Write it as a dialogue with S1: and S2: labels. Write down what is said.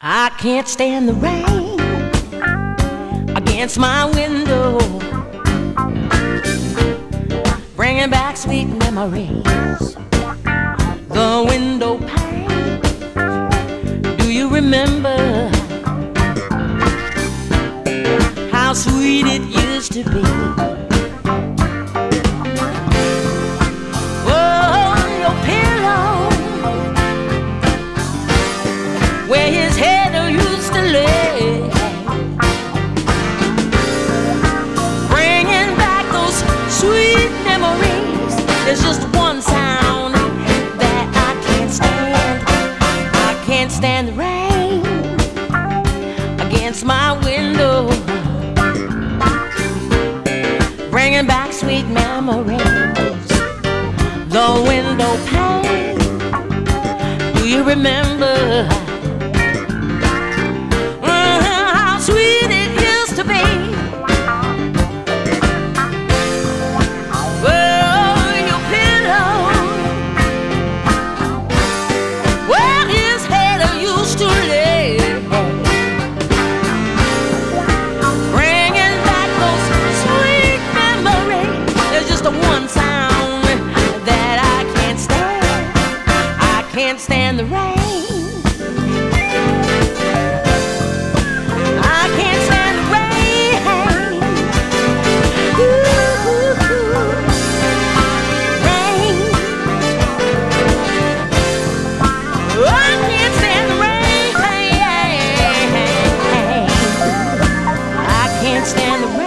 S1: I can't stand the rain against my window, bringing back sweet memories. The window pane, do you remember how sweet it used to be? There's just one sound that I can't stand. I can't stand the rain against my window, bringing back sweet memories. The window pane. Do you remember? can't stand the rain. I can't stand the rain. Rain. I can't stand the rain. I can't stand the rain.